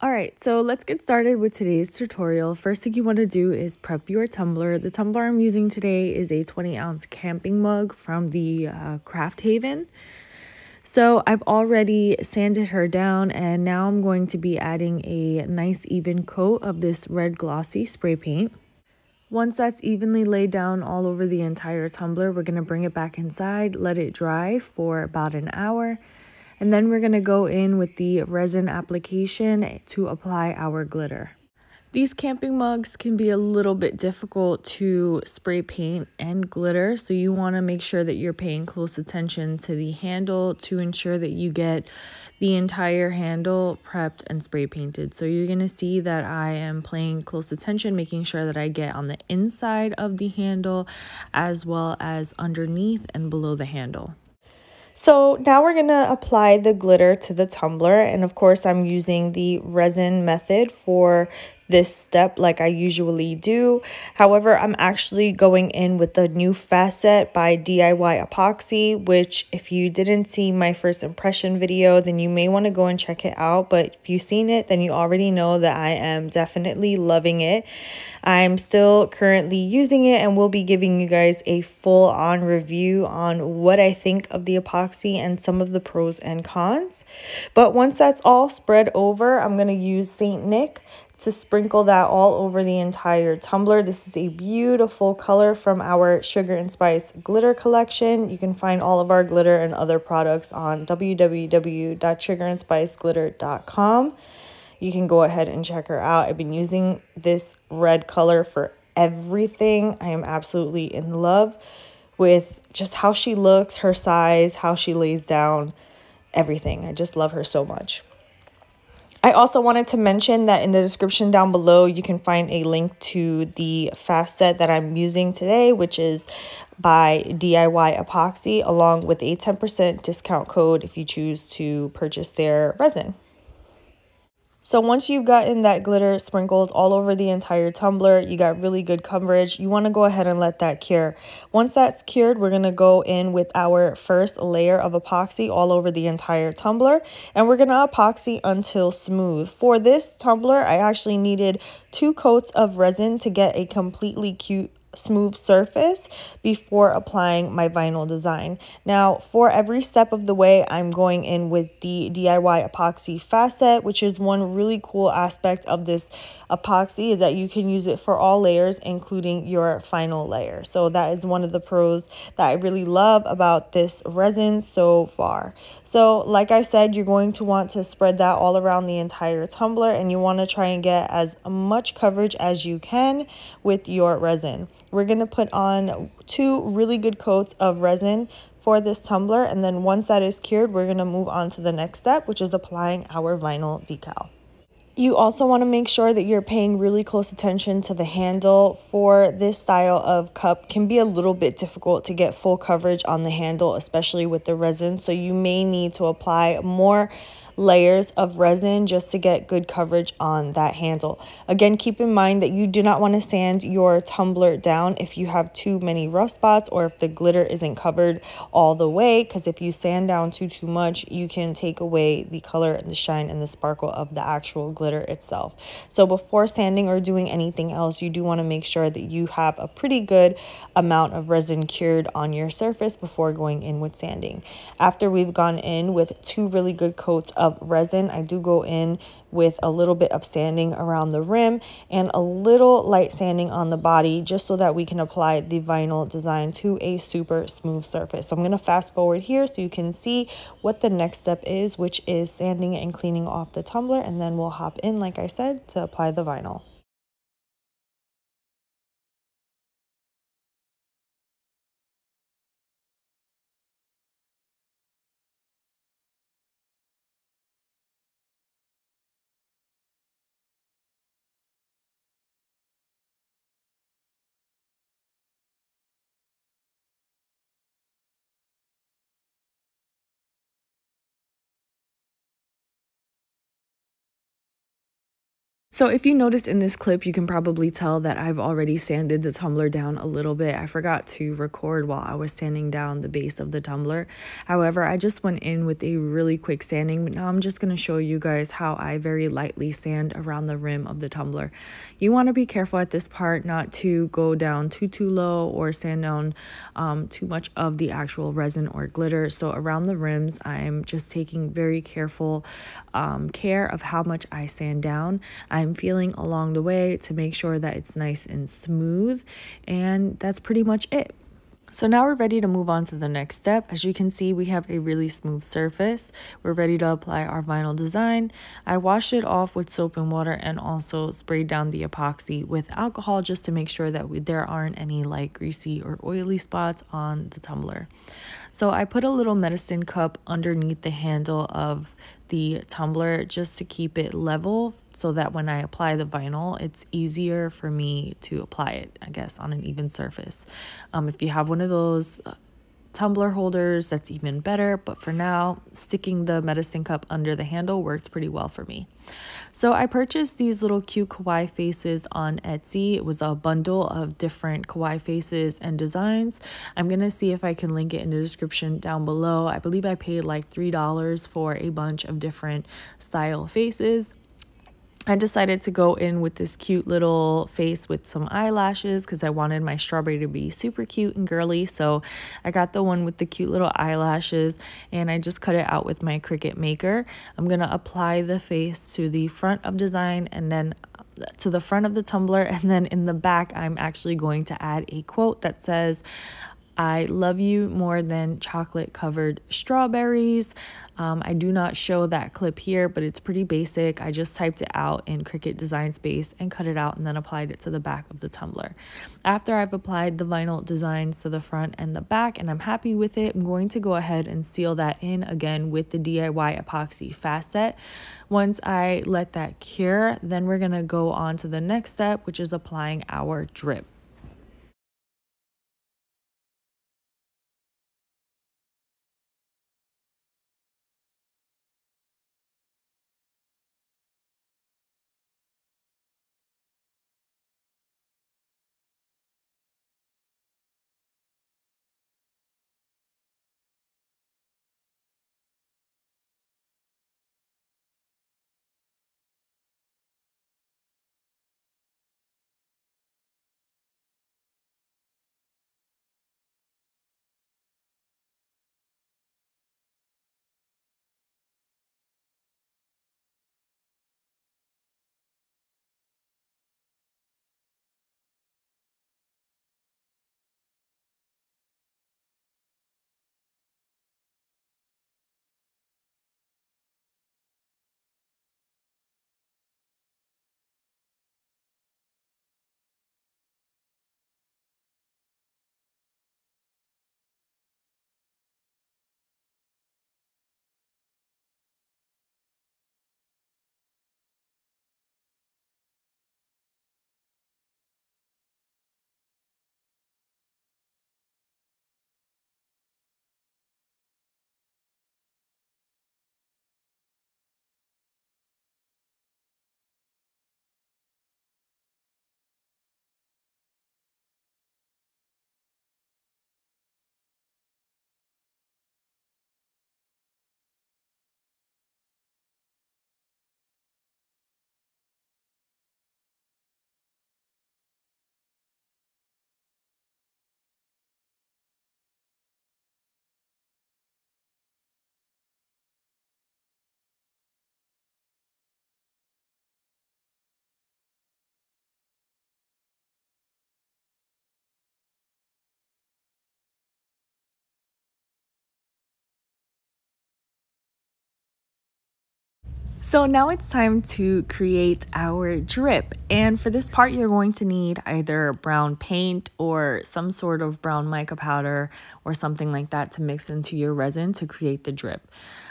Alright, so let's get started with today's tutorial. First thing you want to do is prep your tumbler. The tumbler I'm using today is a 20 ounce camping mug from the uh, Craft Haven. So I've already sanded her down and now I'm going to be adding a nice even coat of this red glossy spray paint. Once that's evenly laid down all over the entire tumbler, we're going to bring it back inside, let it dry for about an hour, and then we're going to go in with the resin application to apply our glitter. These camping mugs can be a little bit difficult to spray paint and glitter, so you want to make sure that you're paying close attention to the handle to ensure that you get the entire handle prepped and spray painted. So you're going to see that I am paying close attention, making sure that I get on the inside of the handle as well as underneath and below the handle. So now we're going to apply the glitter to the tumbler. And of course, I'm using the resin method for this step like I usually do. However, I'm actually going in with the new Fast Set by DIY Epoxy, which if you didn't see my first impression video, then you may want to go and check it out. But if you've seen it, then you already know that I am definitely loving it. I'm still currently using it and will be giving you guys a full on review on what I think of the epoxy and some of the pros and cons. But once that's all spread over, I'm going to use St. Nick to sprinkle that all over the entire tumbler. This is a beautiful color from our Sugar and Spice glitter collection. You can find all of our glitter and other products on www.sugarandspiceglitter.com. You can go ahead and check her out. I've been using this red color for everything. I am absolutely in love with just how she looks, her size, how she lays down, everything. I just love her so much. I also wanted to mention that in the description down below, you can find a link to the fast set that I'm using today, which is by DIY Epoxy, along with a 10% discount code if you choose to purchase their resin. So once you've gotten that glitter sprinkled all over the entire tumbler, you got really good coverage, you want to go ahead and let that cure. Once that's cured, we're going to go in with our first layer of epoxy all over the entire tumbler. And we're going to epoxy until smooth. For this tumbler, I actually needed two coats of resin to get a completely cute smooth surface before applying my vinyl design. Now for every step of the way I'm going in with the DIY epoxy Fast Set which is one really cool aspect of this epoxy is that you can use it for all layers including your final layer. So that is one of the pros that I really love about this resin so far. So like I said you're going to want to spread that all around the entire tumbler and you want to try and get as much coverage as you can with your resin. We're going to put on two really good coats of resin for this tumbler and then once that is cured we're going to move on to the next step which is applying our vinyl decal. You also want to make sure that you're paying really close attention to the handle for this style of cup can be a little bit difficult to get full coverage on the handle especially with the resin so you may need to apply more layers of resin just to get good coverage on that handle. Again, keep in mind that you do not want to sand your tumbler down if you have too many rough spots or if the glitter isn't covered all the way because if you sand down too too much, you can take away the color and the shine and the sparkle of the actual glitter itself. So before sanding or doing anything else, you do want to make sure that you have a pretty good amount of resin cured on your surface before going in with sanding. After we've gone in with two really good coats of of resin. I do go in with a little bit of sanding around the rim and a little light sanding on the body just so that we can apply the vinyl design to a super smooth surface. So I'm going to fast forward here so you can see what the next step is, which is sanding and cleaning off the tumbler. And then we'll hop in, like I said, to apply the vinyl. So if you noticed in this clip, you can probably tell that I've already sanded the tumbler down a little bit. I forgot to record while I was sanding down the base of the tumbler. However, I just went in with a really quick sanding. But now I'm just going to show you guys how I very lightly sand around the rim of the tumbler. You want to be careful at this part not to go down too, too low or sand down um, too much of the actual resin or glitter. So around the rims, I'm just taking very careful um, care of how much I sand down. I'm feeling along the way to make sure that it's nice and smooth. And that's pretty much it. So now we're ready to move on to the next step. As you can see, we have a really smooth surface. We're ready to apply our vinyl design. I washed it off with soap and water and also sprayed down the epoxy with alcohol just to make sure that we, there aren't any like greasy or oily spots on the tumbler. So I put a little medicine cup underneath the handle of the tumbler just to keep it level so that when I apply the vinyl, it's easier for me to apply it, I guess, on an even surface. Um, if you have one of those tumbler holders, that's even better. But for now, sticking the medicine cup under the handle works pretty well for me. So I purchased these little cute kawaii faces on Etsy. It was a bundle of different kawaii faces and designs. I'm going to see if I can link it in the description down below. I believe I paid like $3 for a bunch of different style faces. I decided to go in with this cute little face with some eyelashes because I wanted my strawberry to be super cute and girly. So I got the one with the cute little eyelashes and I just cut it out with my Cricut Maker. I'm going to apply the face to the front of design and then to the front of the tumbler and then in the back I'm actually going to add a quote that says I love you more than chocolate covered strawberries. Um, I do not show that clip here, but it's pretty basic. I just typed it out in Cricut Design Space and cut it out and then applied it to the back of the tumbler. After I've applied the vinyl designs to the front and the back and I'm happy with it, I'm going to go ahead and seal that in again with the DIY epoxy fast set. Once I let that cure, then we're gonna go on to the next step, which is applying our drip. So now it's time to create our drip. And for this part, you're going to need either brown paint or some sort of brown mica powder or something like that to mix into your resin to create the drip.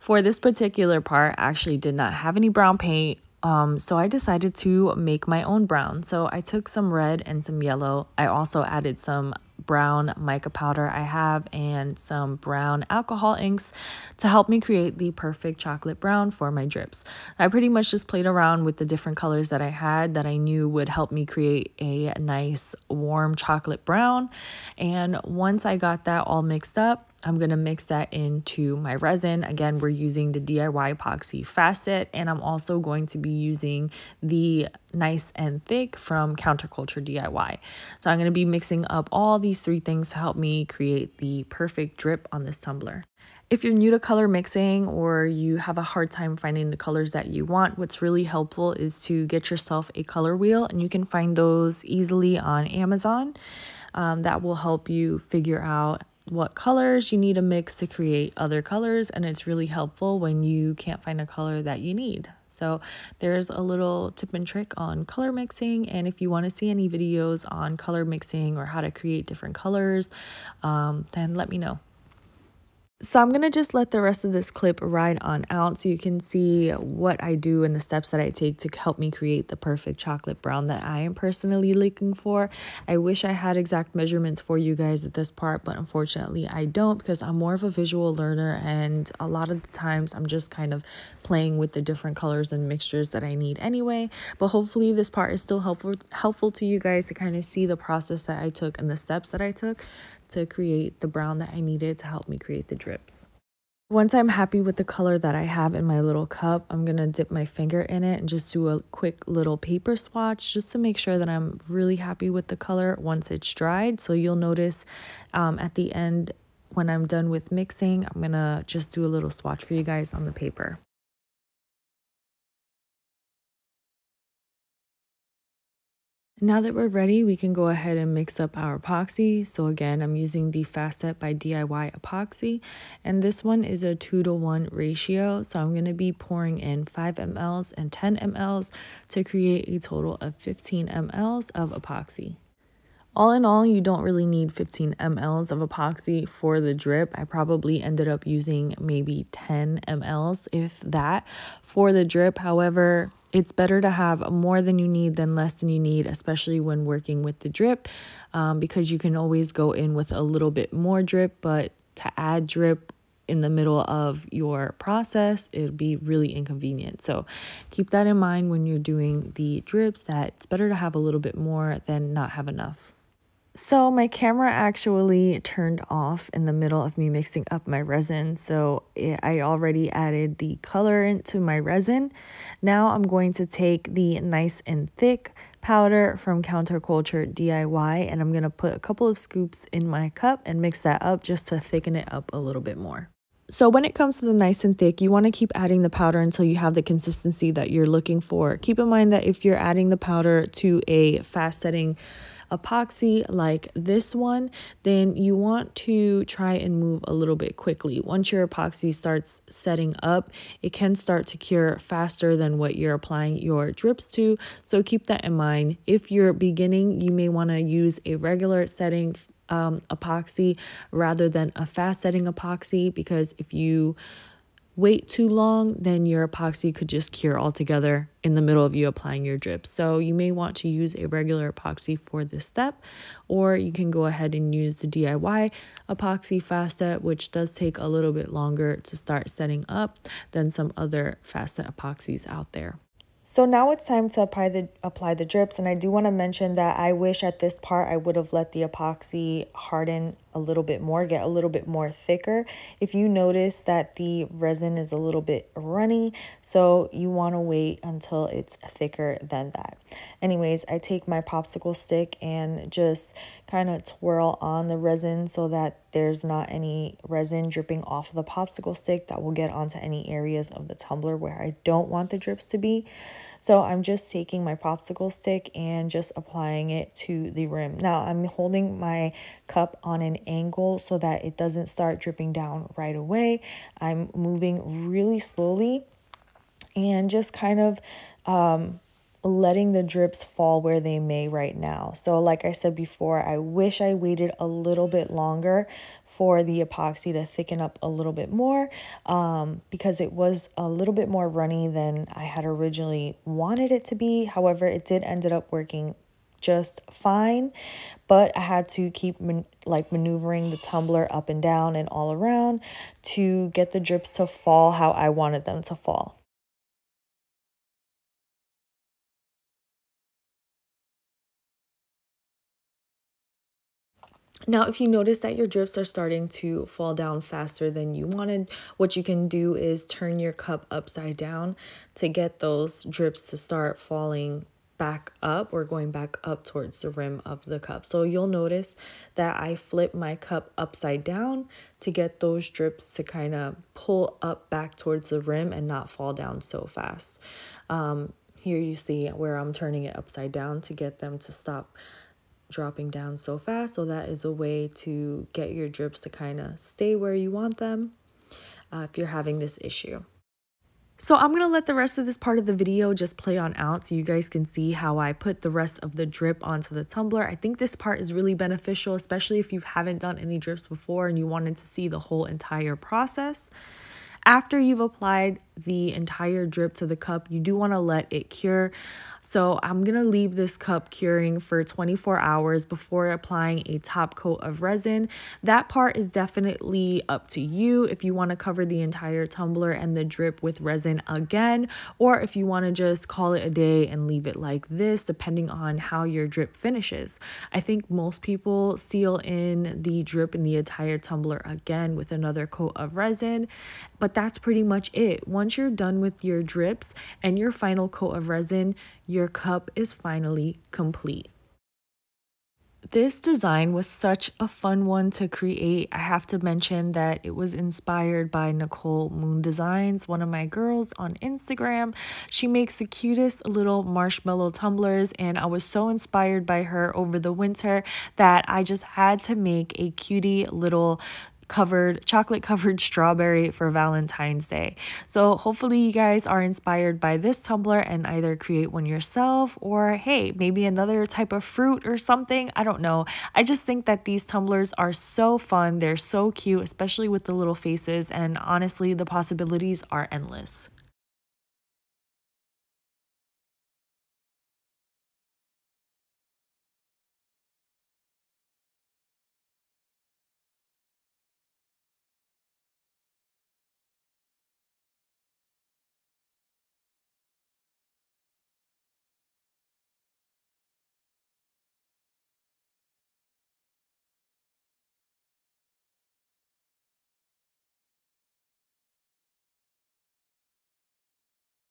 For this particular part, I actually did not have any brown paint um, so I decided to make my own brown. So I took some red and some yellow. I also added some brown mica powder I have and some brown alcohol inks to help me create the perfect chocolate brown for my drips. I pretty much just played around with the different colors that I had that I knew would help me create a nice warm chocolate brown. And once I got that all mixed up, I'm going to mix that into my resin. Again, we're using the DIY epoxy Fast Set and I'm also going to be using the nice and thick from Counterculture DIY. So I'm going to be mixing up all these three things to help me create the perfect drip on this tumbler. If you're new to color mixing or you have a hard time finding the colors that you want, what's really helpful is to get yourself a color wheel and you can find those easily on Amazon. Um, that will help you figure out what colors you need a mix to create other colors and it's really helpful when you can't find a color that you need. So there's a little tip and trick on color mixing and if you want to see any videos on color mixing or how to create different colors, um, then let me know. So I'm going to just let the rest of this clip ride on out so you can see what I do and the steps that I take to help me create the perfect chocolate brown that I am personally looking for. I wish I had exact measurements for you guys at this part, but unfortunately I don't because I'm more of a visual learner and a lot of the times I'm just kind of playing with the different colors and mixtures that I need anyway. But hopefully this part is still helpful helpful to you guys to kind of see the process that I took and the steps that I took to create the brown that I needed to help me create the Once I'm happy with the color that I have in my little cup, I'm going to dip my finger in it and just do a quick little paper swatch just to make sure that I'm really happy with the color once it's dried. So you'll notice um, at the end when I'm done with mixing, I'm going to just do a little swatch for you guys on the paper. Now that we're ready, we can go ahead and mix up our epoxy. So again, I'm using the Fast Set by DIY epoxy, and this one is a 2 to 1 ratio. So I'm going to be pouring in 5 mLs and 10 mLs to create a total of 15 mLs of epoxy. All in all, you don't really need 15 mLs of epoxy for the drip. I probably ended up using maybe 10 mLs, if that, for the drip. However, it's better to have more than you need than less than you need, especially when working with the drip, um, because you can always go in with a little bit more drip, but to add drip in the middle of your process, it'd be really inconvenient. So keep that in mind when you're doing the drips that it's better to have a little bit more than not have enough. So my camera actually turned off in the middle of me mixing up my resin. So it, I already added the color into my resin. Now I'm going to take the nice and thick powder from Counterculture DIY and I'm going to put a couple of scoops in my cup and mix that up just to thicken it up a little bit more. So when it comes to the nice and thick, you want to keep adding the powder until you have the consistency that you're looking for. Keep in mind that if you're adding the powder to a fast setting epoxy like this one, then you want to try and move a little bit quickly. Once your epoxy starts setting up, it can start to cure faster than what you're applying your drips to. So keep that in mind. If you're beginning, you may want to use a regular setting um, epoxy rather than a fast setting epoxy because if you wait too long, then your epoxy could just cure altogether in the middle of you applying your drip. So you may want to use a regular epoxy for this step, or you can go ahead and use the DIY epoxy fast set, which does take a little bit longer to start setting up than some other fast set epoxies out there. So now it's time to apply the apply the drips and I do want to mention that I wish at this part I would have let the epoxy harden a little bit more, get a little bit more thicker. If you notice that the resin is a little bit runny, so you want to wait until it's thicker than that. Anyways, I take my popsicle stick and just kind of twirl on the resin so that there's not any resin dripping off of the popsicle stick that will get onto any areas of the tumbler where I don't want the drips to be. So I'm just taking my popsicle stick and just applying it to the rim. Now I'm holding my cup on an angle so that it doesn't start dripping down right away. I'm moving really slowly and just kind of um, letting the drips fall where they may right now. So like I said before, I wish I waited a little bit longer for the epoxy to thicken up a little bit more um, because it was a little bit more runny than I had originally wanted it to be. However, it did ended up working just fine, but I had to keep man like maneuvering the tumbler up and down and all around to get the drips to fall how I wanted them to fall. Now, if you notice that your drips are starting to fall down faster than you wanted, what you can do is turn your cup upside down to get those drips to start falling back up or going back up towards the rim of the cup. So you'll notice that I flip my cup upside down to get those drips to kind of pull up back towards the rim and not fall down so fast. Um, here you see where I'm turning it upside down to get them to stop dropping down so fast. So that is a way to get your drips to kind of stay where you want them uh, if you're having this issue. So I'm going to let the rest of this part of the video just play on out so you guys can see how I put the rest of the drip onto the tumbler. I think this part is really beneficial, especially if you haven't done any drips before and you wanted to see the whole entire process. After you've applied the entire drip to the cup, you do want to let it cure. So I'm going to leave this cup curing for 24 hours before applying a top coat of resin. That part is definitely up to you if you want to cover the entire tumbler and the drip with resin again, or if you want to just call it a day and leave it like this, depending on how your drip finishes. I think most people seal in the drip in the entire tumbler again with another coat of resin, but that's pretty much it. Once once you're done with your drips and your final coat of resin, your cup is finally complete. This design was such a fun one to create. I have to mention that it was inspired by Nicole Moon Designs, one of my girls on Instagram. She makes the cutest little marshmallow tumblers, and I was so inspired by her over the winter that I just had to make a cutie little covered, chocolate covered strawberry for Valentine's Day. So hopefully you guys are inspired by this tumbler and either create one yourself or hey, maybe another type of fruit or something. I don't know. I just think that these tumblers are so fun. They're so cute, especially with the little faces. And honestly, the possibilities are endless.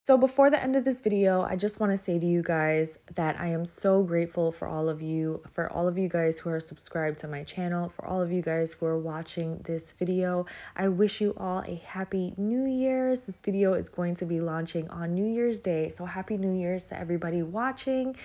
So before the end of this video, I just want to say to you guys that I am so grateful for all of you, for all of you guys who are subscribed to my channel, for all of you guys who are watching this video. I wish you all a happy New Year's. This video is going to be launching on New Year's Day. So happy New Year's to everybody watching.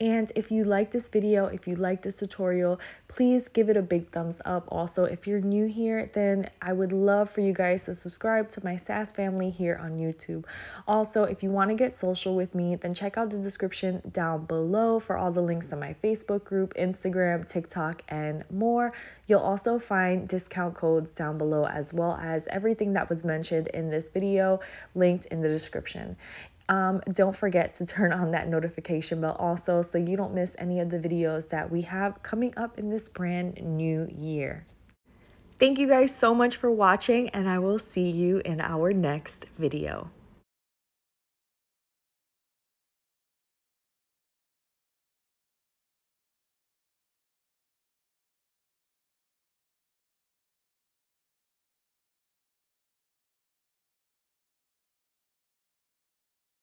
And if you like this video, if you like this tutorial, please give it a big thumbs up. Also, if you're new here, then I would love for you guys to subscribe to my SAS family here on YouTube. Also, if you want to get social with me, then check out the description down below for all the links to my Facebook group, Instagram, TikTok, and more. You'll also find discount codes down below as well as everything that was mentioned in this video linked in the description. Um, don't forget to turn on that notification bell also so you don't miss any of the videos that we have coming up in this brand new year. Thank you guys so much for watching and I will see you in our next video.